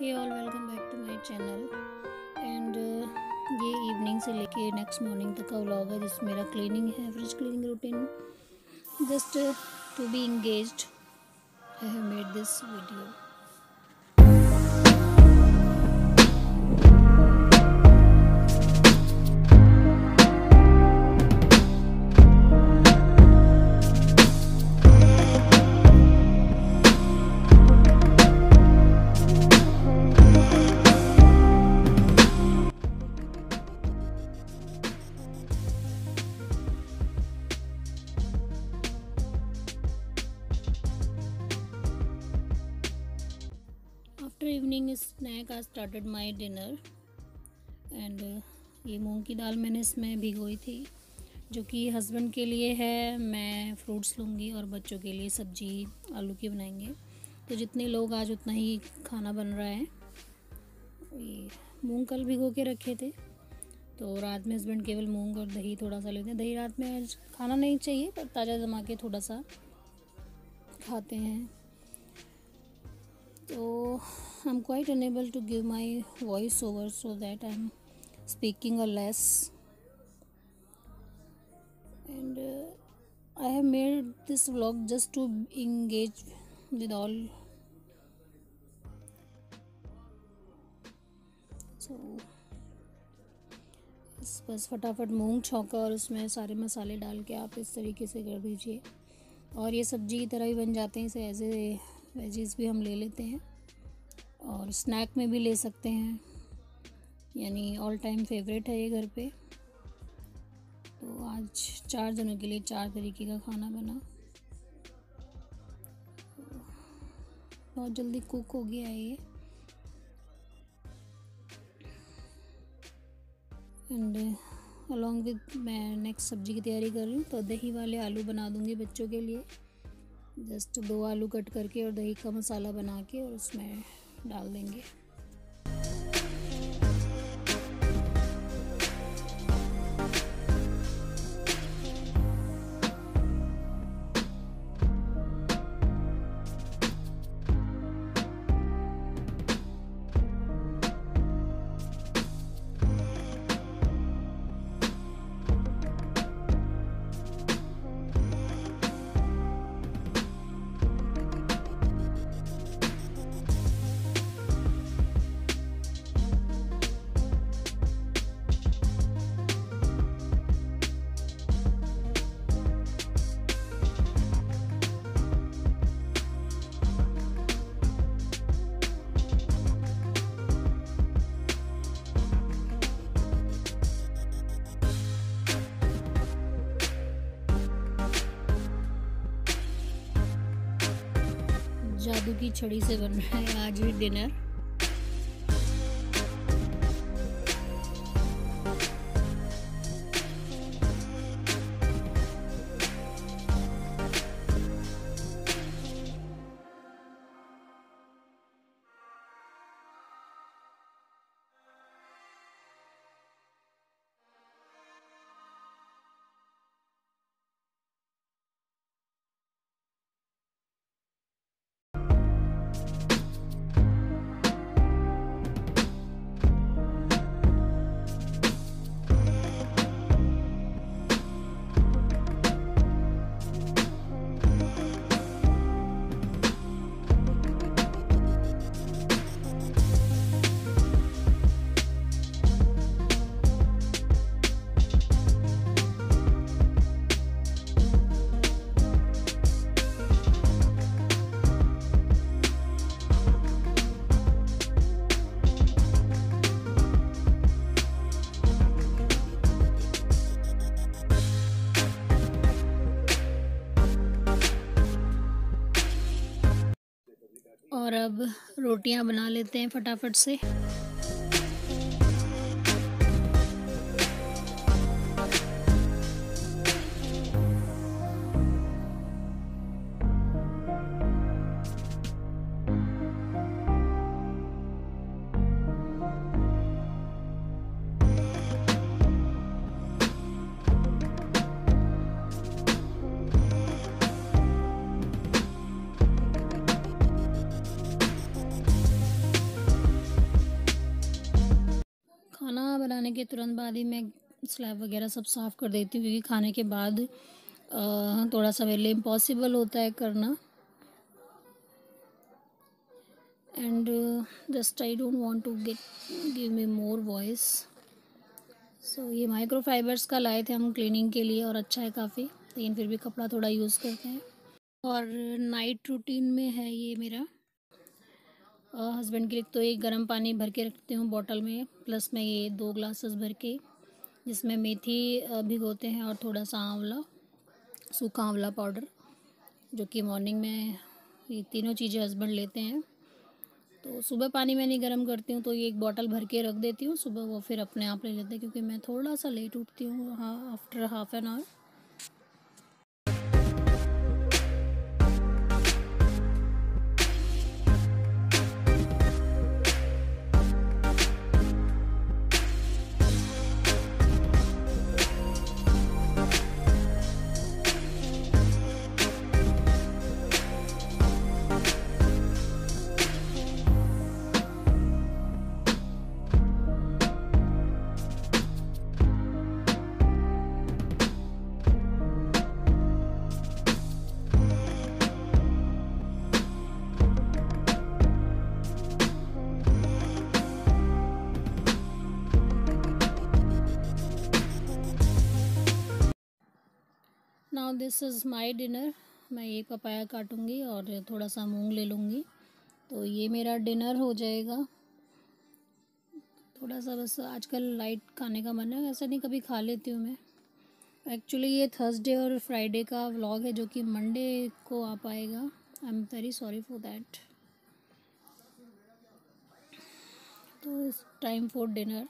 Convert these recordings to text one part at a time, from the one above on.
Hey all welcome back to my channel and ये evening से लेके नेक्स्ट मॉर्निंग तक का व्लॉग है, जिसमें मेरा क्लीनिंग है fridge cleaning routine just to be engaged I have made this video evening snack I started my dinner and ये मूंग की दाल मैंने इसमें भिगोई थी, जो कि हस्बैंड के लिए है। मैं फ्रूट्स लूँगी और बच्चों के लिए सब्ज़ी, आलू की बनाएँगे। तो जितने लोग आज उतना ही खाना बन रहा है। ये मूंग कल भिगो के रखे थे। तो रात में हस्बैंड केवल मूंग और दही थोड़ा सा लेते हैं। दही रात में आज खाना नहीं चाहिए, पर ताज़ा जमा के थोड़ा सा खाते हैं। तो I am quite unable to give my voice over so that I am speaking a less and I have made this vlog just to engage with all so बस फटाफट मूंग छौंका और उसमें सारे मसाले डाल के आप इस तरीके से कर दीजिए। और ये सब्ज़ी की तरह ही बन जाते हैं, इसे ऐसे ए वेजीज भी हम ले लेते हैं और स्नैक में भी ले सकते हैं। यानी ऑल टाइम फेवरेट है ये घर पे। तो आज चार जनों के लिए चार तरीके का खाना बना। बहुत जल्दी कुक हो गया है ये। एंड अलॉन्ग विद मैं नेक्स्ट सब्ज़ी की तैयारी कर रही हूँ तो दही वाले आलू बना दूँगी बच्चों के लिए। जस्ट दो आलू कट करके और दही का मसाला बना के और उसमें डाल देंगे। जादू की छड़ी से बन रहा है आज भी डिनर। अब रोटियाँ बना लेते हैं फटाफट से। के तुरंत बाद ही मैं स्लैब वगैरह सब साफ़ कर देती हूँ, क्योंकि खाने के बाद थोड़ा सा लिए इम्पॉसिबल होता है करना। And just I don't want to get give me more voice so ये माइक्रो फाइबर्स का लाए थे हम क्लीनिंग के लिए और अच्छा है काफ़ी, लेकिन फिर भी कपड़ा थोड़ा यूज़ करते हैं। और नाइट रूटीन में है ये मेरा। हस्बैंड के लिए तो एक गर्म पानी भर के रखती हूँ बॉटल में प्लस मैं ये दो ग्लासेस भर के, जिसमें मेथी भिगोते हैं और थोड़ा सा आंवला, सूखा आंवला पाउडर जो कि मॉर्निंग में ये तीनों चीज़ें हस्बैंड लेते हैं। तो सुबह पानी मैं नहीं गर्म करती हूँ तो ये एक बॉटल भर के रख देती हूँ, सुबह वो फिर अपने आप ले लेते हैं, क्योंकि मैं थोड़ा सा लेट उठती हूँ हाँ after half an hour this is my dinner मैं ये पपाया काटूँगी और थोड़ा सा मूंग ले लूँगी। तो ये मेरा डिनर हो जाएगा। थोड़ा सा बस आजकल लाइट खाने का मन है ऐसा नहीं, कभी खा लेती हूँ मैं। एक्चुअली ये थर्सडे और फ्राइडे का व्लॉग है, जो कि मंडे को आ पाएगा। I am very sorry for that तो टाइम फॉर डिनर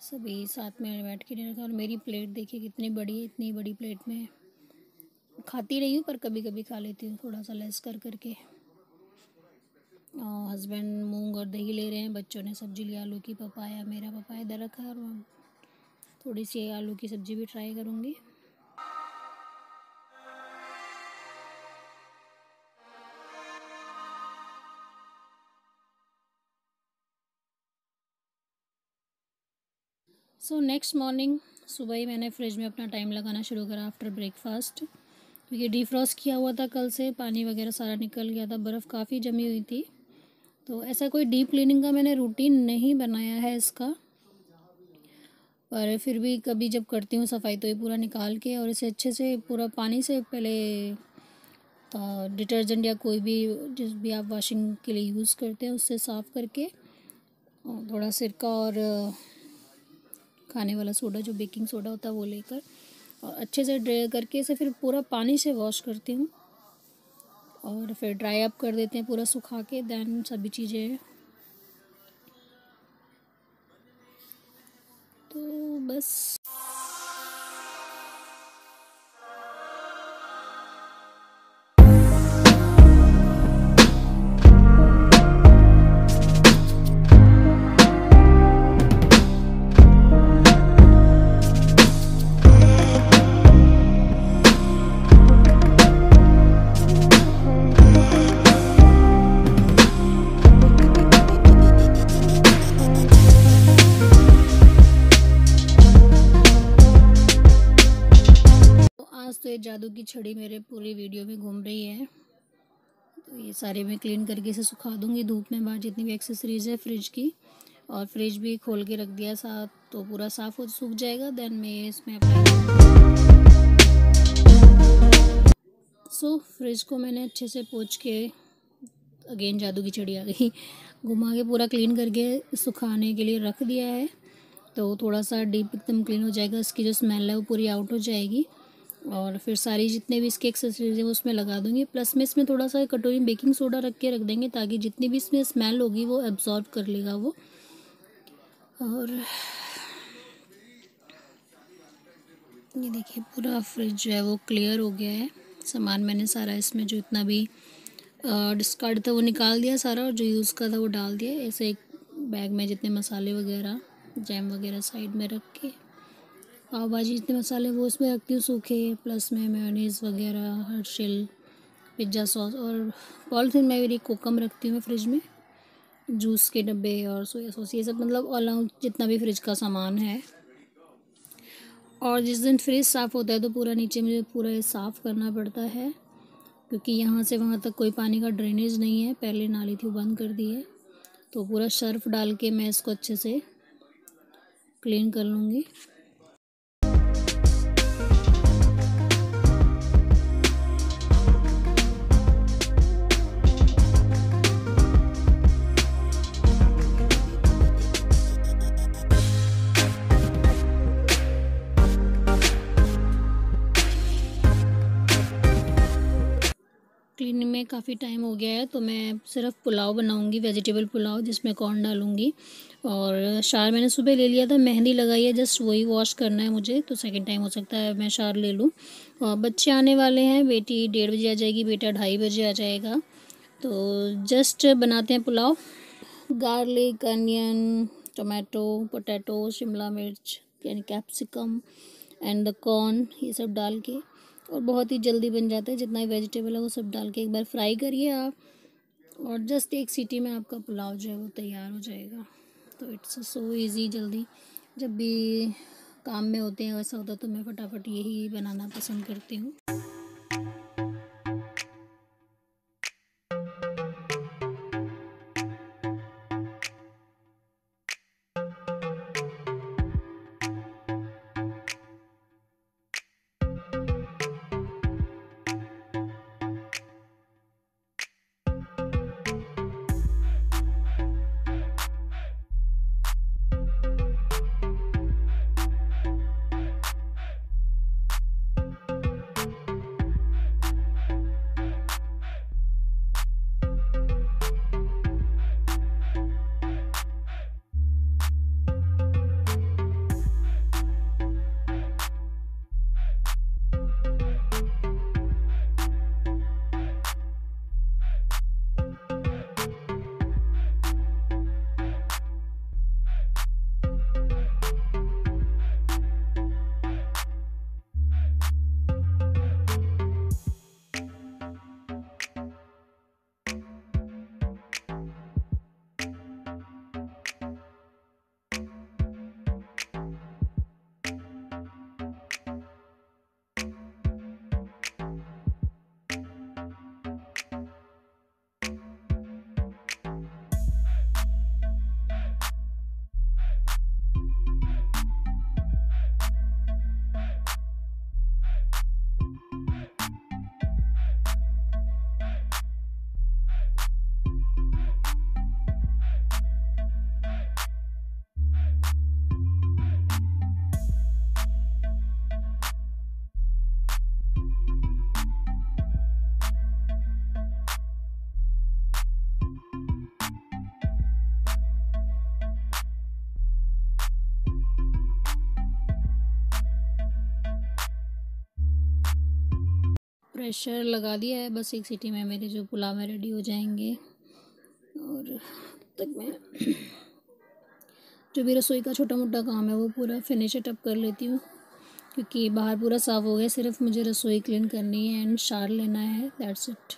सभी साथ में बैठ के डिनर का और मेरी प्लेट देखिए, कितनी बड़ी है, इतनी बड़ी प्लेट में। खाती रही हूँ, पर कभी कभी खा लेती हूँ थोड़ा सा लेस कर करके। हस्बैंड मूंग और दही ले रहे हैं, बच्चों ने सब्ज़ी लिया, आलू की पपाया, मेरा पपाया इधर रखा और थोड़ी सी आलू की सब्ज़ी भी ट्राई करूँगी। सो नेक्स्ट मॉर्निंग सुबह ही मैंने फ्रिज में अपना टाइम लगाना शुरू करा आफ्टर ब्रेकफास्ट क्योंकि डिफ्रॉस्ट किया हुआ था कल से, पानी वगैरह सारा निकल गया था, बर्फ़ काफ़ी जमी हुई थी। तो ऐसा कोई डीप क्लीनिंग का मैंने रूटीन नहीं बनाया है इसका। पर फिर भी कभी जब करती हूँ, सफ़ाई तो ये पूरा निकाल के और इसे अच्छे से पूरा पानी से पहले डिटर्जेंट या कोई भी जिस भी आप वॉशिंग के लिए यूज़ करते हैं, उससे साफ़ करके थोड़ा सिरका और, खाने वाला सोडा जो बेकिंग सोडा होता है, वो लेकर और अच्छे से ड्रे करके इसे फिर पूरा पानी से वॉश करती हूँ। और फिर ड्राई अप कर देते हैं पूरा सुखा के, देन सभी चीज़ें। तो बस जादू की छड़ी मेरे पूरी वीडियो में घूम रही है। तो ये सारे मैं क्लीन करके इसे सुखा दूँगी। धूप में बाहर जितनी भी एक्सेसरीज़ है फ्रिज की। और फ्रिज भी खोल के रख दिया साथ तो पूरा साफ़ हो, सूख जाएगा। देन मैं इसमें सो फ्रिज को मैंने अच्छे से पोछ के अगेन जादू की छड़ी आ गई। घुमा के पूरा क्लीन करके सुखाने के लिए रख दिया है। तो थोड़ा सा डीप एकदम क्लीन हो जाएगा। इसकी जो स्मेल है वो पूरी आउट हो जाएगी। और फिर सारी जितने भी इसके एक्सेसरीज हैं, वो उसमें लगा दूँगी। प्लस में इसमें थोड़ा सा कटोरी बेकिंग सोडा रख के रख देंगे, ताकि जितनी भी इसमें स्मेल होगी, वो एब्जॉर्ब कर लेगा वो। और ये देखिए, पूरा फ्रिज जो है, वो क्लियर हो गया है। सामान मैंने सारा इसमें जो इतना भी डिस्कार्ड था, वो निकाल दिया सारा, और जो यूज़ का था, वो डाल दिया। ऐसे एक बैग में जितने मसाले वगैरह जैम वगैरह साइड में रख के। पाव भाजी जितने मसाले, वो उसमें रखती हूँ, सूखे प्लस में मेयोनीज़ वगैरह हर्शिल पिज़्ज़ा सॉस और पॉलीथीन में मेरी कोकम रखती हूँ मैं फ्रिज में जूस के डब्बे और सोया सॉस ये सब मतलब ऑल आउट जितना भी फ्रिज का सामान है। और जिस दिन फ्रिज साफ़ होता है तो पूरा नीचे मुझे पूरा साफ़ करना पड़ता है, क्योंकि यहाँ से वहाँ तक कोई पानी का ड्रेनेज नहीं है, पहले नाली थी बंद कर दी है तो पूरा सर्फ डाल के मैं इसको अच्छे से क्लीन कर लूँगी। क्लीनिंग में काफ़ी टाइम हो गया है तो मैं सिर्फ़ पुलाव बनाऊँगी वेजिटेबल पुलाव, जिसमें कॉर्न डालूँगी। और शार मैंने सुबह ले लिया था, मेहंदी लगाई है जस्ट वही वॉश करना है मुझे तो सेकंड टाइम हो सकता है मैं शार ले लूँ। और बच्चे आने वाले हैं, बेटी डेढ़ बजे आ जाएगी, बेटा ढाई बजे आ जाएगा। तो जस्ट बनाते हैं pulao. Garlic onion tomato potato Shimla मिर्च, यानी कैप्सिकम एंड द कॉर्न ये सब डाल के। और बहुत ही जल्दी बन जाता है। जितना ही वेजिटेबल है, वो सब डाल के एक बार फ्राई करिए आप। और जस्ट एक सीटी में आपका पुलाव जो है, वो तैयार हो जाएगा। तो इट्स सो ईज़ी जल्दी। जब भी काम में होते हैं, वैसा होता है तो मैं फटाफट यही बनाना पसंद करती हूँ। प्रेशर लगा दिया है। बस एक सिटी में मेरे जो पुलाव में रेडी हो जाएँगे। और तक मैं जो भी रसोई का छोटा मोटा काम है, वो पूरा फिनिश अप कर लेती हूँ। क्योंकि बाहर पूरा साफ़ हो गया सिर्फ़ मुझे रसोई क्लीन करनी है एंड शार लेना है दैट्स इट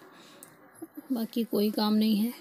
बाकी कोई काम नहीं है।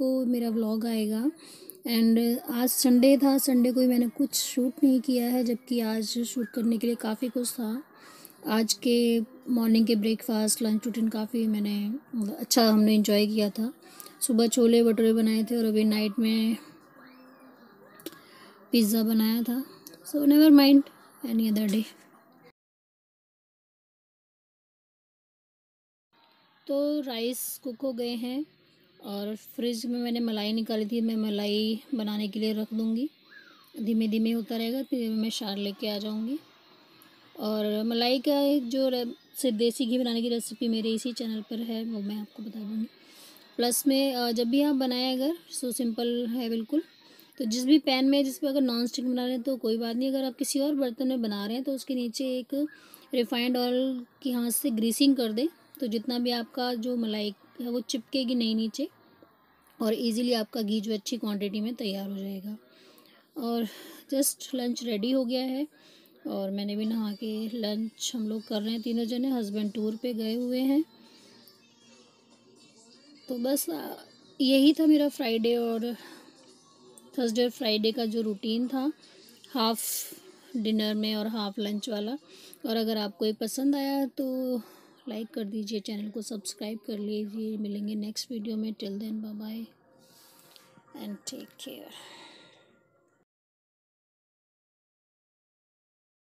को मेरा व्लॉग आएगा। एंड आज संडे था। संडे को ही मैंने कुछ शूट नहीं किया है, जबकि आज शूट करने के लिए काफ़ी कुछ था। आज के मॉर्निंग के ब्रेकफास्ट लंच रूटीन काफ़ी मैंने अच्छा हमने इंजॉय किया था। सुबह छोले भटूरे बनाए थे और अभी नाइट में पिज़्ज़ा बनाया था। So never mind any other day तो राइस कुक हो गए हैं। और फ्रिज में मैंने मलाई निकाली थी, मैं मलाई बनाने के लिए रख दूँगी। धीमे धीमे होता रहेगा, फिर मैं शार लेके आ जाऊँगी। और मलाई का एक जो सिर्फ़ देसी घी बनाने की रेसिपी मेरे इसी चैनल पर है, वो मैं आपको बता दूँगी। प्लस में जब भी आप बनाएँ अगर सो सिंपल है बिल्कुल। तो जिस भी पैन में, जिस पर अगर नॉन स्टिक बना रहे हैं तो कोई बात नहीं, अगर आप किसी और बर्तन में बना रहे हैं तो उसके नीचे एक रिफाइंड ऑयल की हाथ से ग्रीसिंग कर दें। तो जितना भी आपका जो मलाई वो चिपकेगी नहीं नीचे और इजीली आपका घी जो अच्छी क्वांटिटी में तैयार हो जाएगा। और जस्ट लंच रेडी हो गया है और मैंने भी नहा के लंच हम लोग कर रहे हैं। तीनों जने हस्बैंड टूर पे गए हुए हैं। तो बस यही था मेरा फ्राइडे और थर्सडे और फ्राइडे का जो रूटीन था हाफ़ डिनर में और हाफ़ लंच वाला। और अगर आपको ये पसंद आया तो लाइक कर दीजिए, चैनल को सब्सक्राइब कर लीजिए। मिलेंगे नेक्स्ट वीडियो में। Till then bye and take care